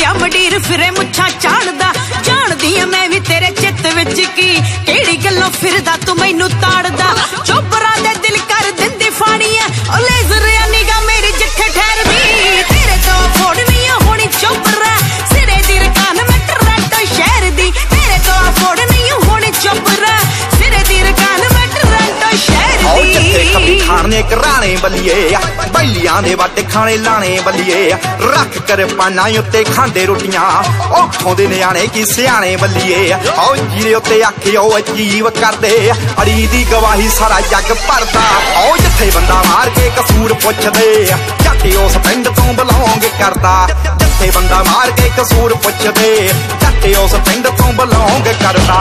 ਵਡੀਰ ਫਿਰੇ ਮੁੱਛਾਂ ਝਾੜਦਾ ਜਾਣਦੀ ਆ ਮੈਂ ਵੀ ਤੇਰੇ ਚਿੱਤ ਵਿੱਚ ਕੀ। ਕਿਹੜੀ ਗੱਲੋਂ ਫਿਰਦਾ ਤੂੰ ਮੈਨੂੰ ਤਾੜਦਾ? ਚੁੱਪ ਖੱਬੀ ਖਾਣੇ ਬੱਲੀਏ ਬੈਲੀਆਂ ਦੇ ਵੱਟ ਖਾਣੇ ਲਾਣੇ ਬੱਲੀਏ ਰੱਖ ਕਰ ਪਾਣਾ ਉੱਤੇ ਖਾਂਦੇ ਰੋਟੀਆਂ। ਉੱਥੋਂ ਦੇ ਨਿਆਣੇ ਕੀ ਸਿਆਣੇ ਬੱਲੀਏ ਆਓ ਜੀਰੇ ਉੱਤੇ ਆਖਿਓ ਅਜੀਬ ਕਰਦੇ ਅੜੀ ਦੀ ਗਵਾਹੀ ਸਾਰਾ ਜੱਗ ਭਰਦਾ। ਆਓ ਜਿੱਥੇ ਬੰਦਾ ਮਾਰ ਕੇ ਕਸੂਰ ਪੁੱਛਦੇ ਜੱਟ ਉਸ ਪਿੰਡ ਤੋਂ ਬਲੌਂਗ ਕਰਦਾ। ਜਿੱਥੇ ਬੰਦਾ ਮਾਰ ਕੇ ਕਸੂਰ ਪੁੱਛਦੇ ਜੱਟ ਉਸ ਪਿੰਡ ਤੋਂ ਬਲੌਂਗ ਕਰਦਾ।